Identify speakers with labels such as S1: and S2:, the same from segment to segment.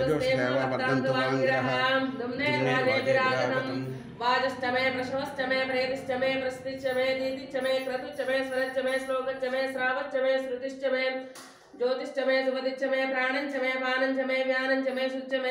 S1: विष्णुर्ज्योतिस्ते दुम्ने राधे विराजनम् वाजश्च मे प्रशवश्च मे प्रेतिश्च मे प्रस्तिश्च मे दीतिश्च मे क्रतुश्च मे स्वरश्च मे श्लोकश्च मे श्रावश्च मे श्रुतिश्च मे ज्योतिश्च मे सुपतिश्च मे प्राणञ्च मे पानञ्च मे व्यानञ्च मे शुच्च मे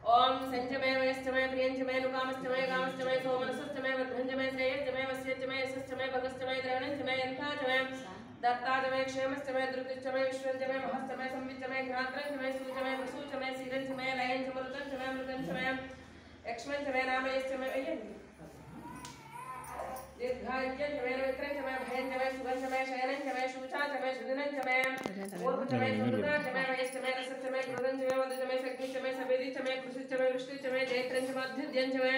S1: च मे अङ्गानि च मे अस्तानि च मे वरं च मे शरीराणि च मे ज्येष्ठं च मे आधिपत्यं च मे मन्युश्च मे भावश्च मे मश्च मे अम्बश्च मे जयमा च मे महिमा च मे वरिमा च मे प्रतिमा च मे वर्ष्मा च मे द्रावया च मे वृद्धं च मे वृद्धिश्च मे सत्यं च मे श्रद्धा च मे जगश्च मे धनं च मे वशं च मे दिशि च मे क्रीडा च मे मोदश्च मे जातं च मे जनिष्यमानं च मे सूक्तं च मे सुकृतं च मे वित्तं च मे वेद्यं च मे भूतं च मे भविष्यं च मे सुगं च मे सुपदं च वरुद्धं च वरुद्धिश्च मे क्लप्तं च मे क्लप्तिश्च मे मतिश्च मे सुपतिश्च मे ॐ सञ्च मे वयश्च मे प्रियञ्च मे नुकामश्च मे कामश्च मे सोमनसश्च मे वर्धञ्च मे श्रेयश्च मे वस्यश्च मे यशश्च मे भगश्च मे द्रवणञ्च मे यन्था च मे दत्ता च मे क्षेमश्च मे धृतिश्च मे विश्वञ्च मे महश्च मे संविच्च मे घ्रात्रञ्च मे सूच मे प्रसूच मे सीरञ्च मे लयञ्च मरुतञ्च मे मृतञ्च मे यक्ष्मञ्च मे नामयश्च मे अय्यन्ति दीर्घायज्ञं च मे रवित्रं च मे भयं च मे सुगं च मे शयनं च मे शूचा च मे सुदिनं च मे पूर्व च मे सुमृता च मे वयश्च मे रसं च मे कृतं च मे वद च मे शक्ति च मे सवेदी च मे कृषि च मे वृष्टि च मे जैत्रं च मे अध्युद्यं च मे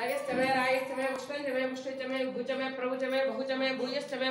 S1: रायश्च मे रायश्च मे पुष्टं च मे पुष्टि च मे भु च मे प्रभु च मे बहु च मे भूयश्च मे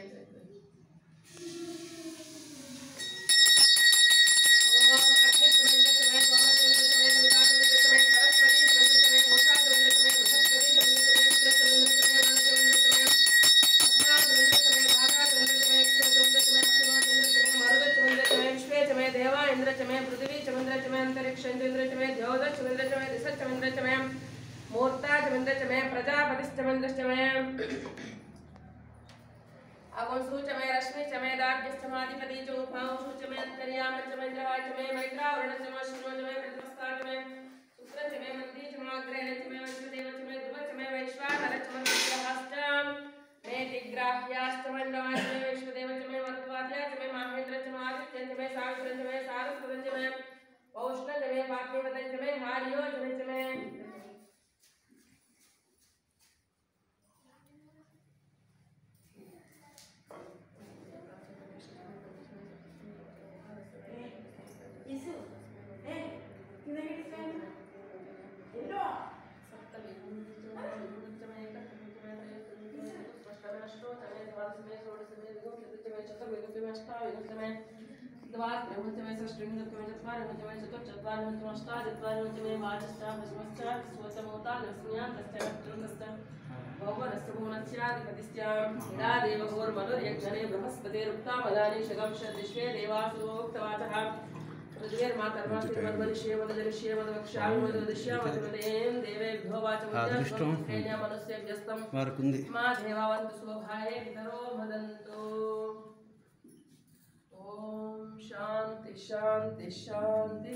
S1: प्रजापतिश्च इंद्र च मे अगुंसु च मे रश्मि च मे दाढ्यश्च माधिपति च उपांशु च मे अंतर्याम च मे इंद्रवाय च मे मैत्रावरण च मे श्रुणो च मे प्रतिमस्ता च मे शुक्र च मे मन्त्री च मे अग्रहण च मे वज्रदेव च मे ध्रुव च मे वैश्वानर च मे विग्रहश्च मे दिग्राह्याश्च मे इंद्रवाय च मे वैश्वदेव च मे मरुत्वाद्या च मे माहेन्द्र च मे आदित्यं च मे सावित्रं च मे सारस्वतं च मे पौष्ण च मे पार्थिवतं च मे हार्यो च मे
S2: Isu. Eh, kita ni sekarang. Elok.
S1: चत्वारिंशमष्टा चत्वारिंशमे वाचष्टा
S3: पशुमश्चा स्वचमोता
S1: लक्ष्म्या तस्य कर्तृन्तश्च भौमरस्तभुवनस्याधिपतिश्चा देवघोर्मनुर्यज्ञने बृहस्पतिरुक्तामदानीशगंशद्विश्वे देवासुभोक्तवाचः मनुष्य व्यस्तम माँ देवावंत शुभभाये पितरो भदन्तु శాంతి శాంతి శాంతి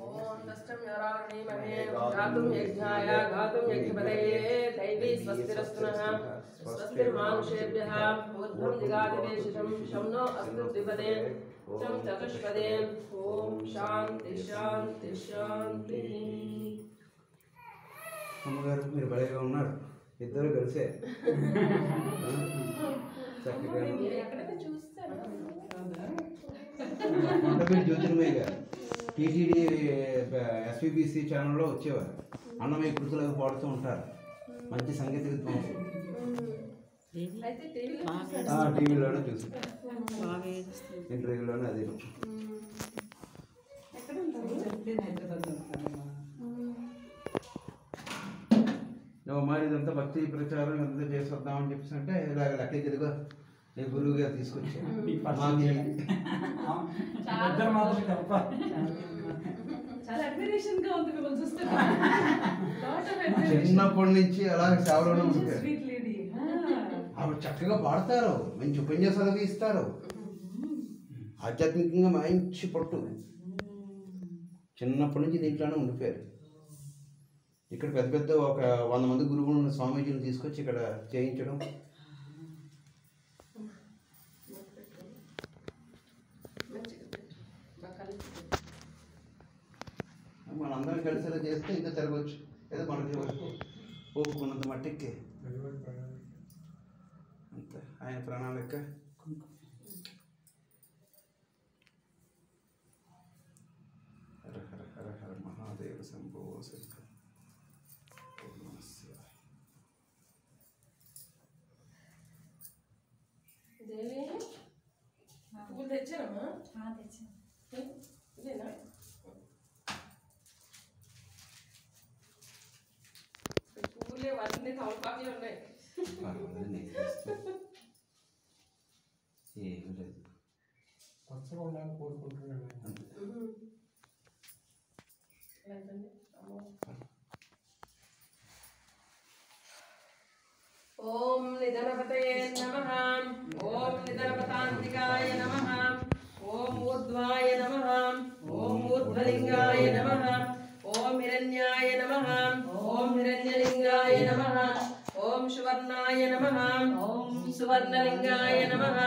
S1: ఓం దష్టం యరావణీమహే గాతుం యజ్ఞాయ గాతుం యజ్ఞపదయే దైవీ స్వస్తిరస్తునః స్వస్తిర్మానుషేభ్యः ఊర్ధ్వం దిగాదివేశిషం శం नो अस्तु द्विपदे चं चतुष्पदे ॐ शान्ति शान्ति शान्तिः
S3: అమ్మగారు మీరు భలేగా ఉన్నారు ఇద్దరు కలిసే చక్కగా జ్యోతిర్మయ్య గారు. టీటీడీ ఎస్విబిసి ఛానల్లో వచ్చేవారు. అన్నమయ్య కృతులకు పాడుతూ ఉంటారు. మంచి సంగీత
S1: టీవీలో
S3: టీవీలోనే చూసి ఇంటర్వ్యూలోనే అది. మరి ఇదంతా భక్తి ప్రచారం ఇదంతా చేసి వద్దామని చెప్పేసి అంటే ఇలాగ లెక్కకి ఇదిగో నీ గురువు గారు తీసుకొచ్చి మాకి
S4: ఇద్దరు మాత్రం తప్ప
S1: చాలా అడ్మిరేషన్గా ఉంది మిమ్మల్ని చూస్తే Lot of admiration.
S3: చిన్నప్పటి నుంచి అలా సేవలోనే ఉంటారు
S1: lady.
S3: ఆవిడ చక్కగా పాడతారు. మంచి ఉపన్యాసాలు ఇస్తారు. ఆధ్యాత్మికంగా మంచి పట్టు చిన్నప్పటి నుంచి దీంట్లోనే ఉండిపోయారు. ఇక్కడ పెద్ద పెద్ద ఒక వంద మంది గురువులను స్వామీజీని తీసుకొచ్చి ఇక్కడ చేయించడం. మనందరం కలిసి అలా చేస్తే ఇంకా తిరగచ్చు. ఏదో మనకి ఒప్పుకున్నంత మట్టికి. అంతే. ఆయన ప్రణాళిక.
S1: దేవి పువ్వులు తెచ్చారమ్మా ఇదేనా పువ్వులే వాటిని తమలపాకులు ఉన్నాయి
S3: పర్వాలేదు, నేను చేస్తాను. ఏం లేదు
S4: పచ్చగా ఉండాలని కోరుకుంటున్నాను
S3: అంతే
S1: లేదండి అమ్మో. ఓం निधनपतये नमः ॐ निधनपतान्तिकाय नमः ॐ ऊर्ध्वाय नमः ॐ ऊर्ध्वलिङ्गाय नमः ॐ हिरण्याय नमः ॐ हिरण्यलिङ्गाय नमः ॐ सुवर्णाय नमः ॐ सुवर्णलिङ्गाय नमः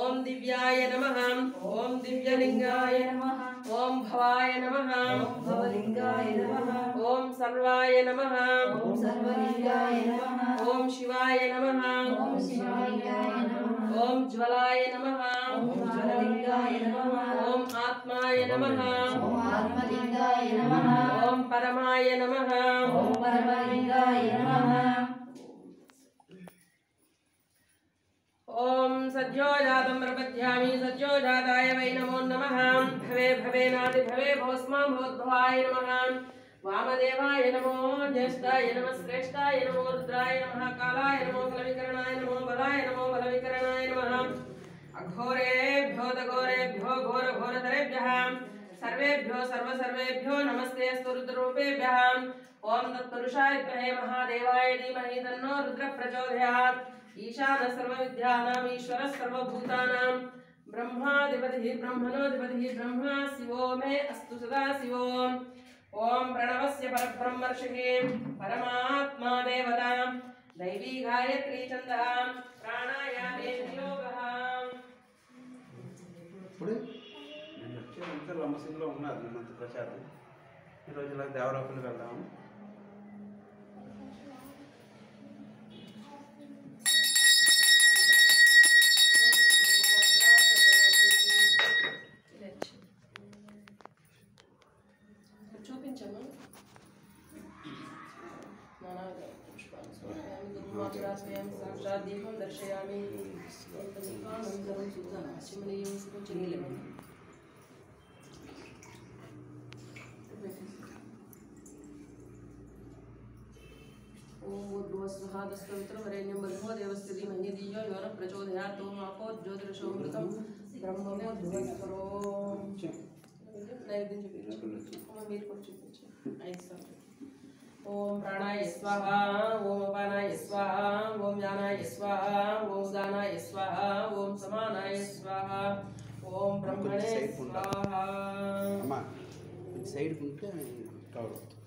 S2: ॐ दिव्याय
S1: नमः ॐ दिव्यलिङ्गाय
S2: नमः ॐ भवाय
S1: नमः भवलिङ्गाय नमः
S2: ॐ सर्वाय नमः
S1: ॐ सर्वलिङ्गाय नमः।
S2: ओम आत्मलिंगाय नमः।
S1: ओम परमाय नमः।
S2: ओम परमलिंगाय नमः।
S1: ओम सज्जो प्रपद्यामि। सज्जो वै नमो नमः। भवे भवे नादि भवे भोस्मा भोद्भवाय नमः। वामदेवाय नमो ज्येष्ठाय नमः श्रेष्ठाय नमो रुद्राय नमः कालाय नमो बलविकरणाय नमो बलाय नमो बलविकरणाय नमः। घोरेभ्यो घोरेभ्यो घोर घोर धरे भ्याम सर्वे भ्यो सर्व सर्वे भ्यो नमस्ते स्तुरुद्र रूपे भ्याम ओम तत्पुरुषाय तहे महादेवाय धीमहि तन्नो रुद्र प्रचोदयात् ईशानः सर्वविद्यानाम् ईश्वरः सर्वभूतानां। ब्रह्माधिपतिः ब्रह्मणोऽधिपतिः ब्रह्मा शिवो मे, अस्तु सदा शिवो। ओम प्रणवस्य परब्रह्मर्षिः, परमात्मा देवतां।
S3: दैवी गायत्री चंदा प्राणायामे లంబసింగ్లో ఉన్నారు నిన్నంత ప్రచారం ఈరోజు ఇలా దేవరాపులు వెళ్దాము
S1: చూపించమ్మా నానాగా పుష్పాన్ని సమర్పయామి దుర్మాత్రాశ్రయం సాక్షాత్ దీపం దర్శయామి దీపానందరం स्तोत्रवरेण्यं ब्रह्मोदेवस्थितिं निधियो योरः प्रचोदयात् तोमाको ज्योतिषोमृतं బ్రహ్మము ధ్రువస్వరో నైవేద్యం చూపించు మీరు కూడా చూపించు ఐదు సార్లు ఓం ప్రాణాయ స్వాహ ఓం అపానాయ స్వాహ ఓం జానాయ స్వాహ ఓం దానాయ స్వాహ ఓం సమానాయ స్వాహ ఓం బ్రహ్మణే స్వాహ
S3: సైడ్ ఉంటే కవర్
S1: అవుతుంది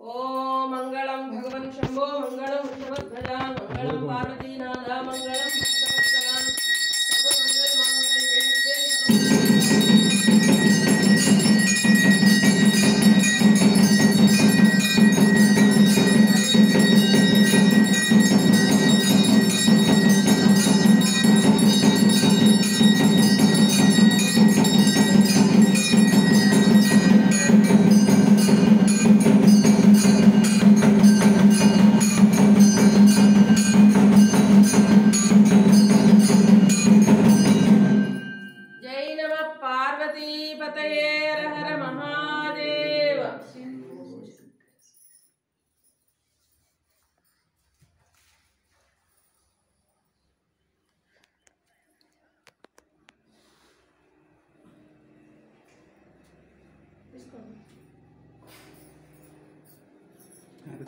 S1: ओम मंगलम भगवन शंभो मंगलम विष्णुध्वजा मंगलम पार्वती नादा मंगलम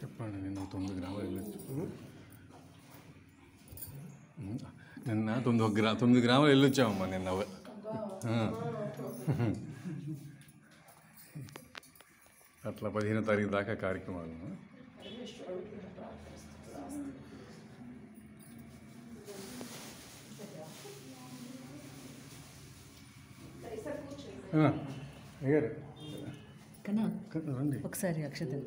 S5: చెప్పండి నిన్న తొమ్మిది గ్రాములు వెళ్ళొచ్చు నిన్న తొమ్మిది ఒక గ్రా తొమ్మిది గ్రాములు వెళ్ళొచ్చామమ్మా నిన్న అట్లా పదిహేను తారీఖు దాకా కార్యక్రమాలు అయ్యారు.
S6: ఒకసారి అక్షతలు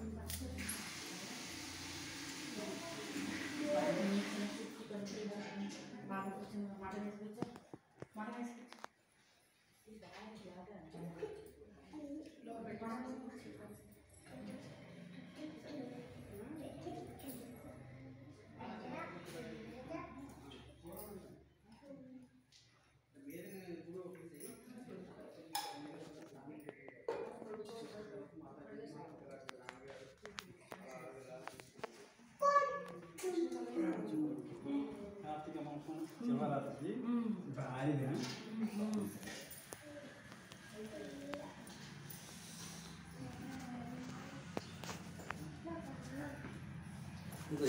S3: verin.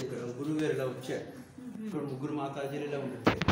S3: ఇక్కడ ముగ్గురు వేరులా వచ్చాయి ఇక్కడ ముగ్గురు మాతాజీలు ఇలా ఉండొచ్చాయి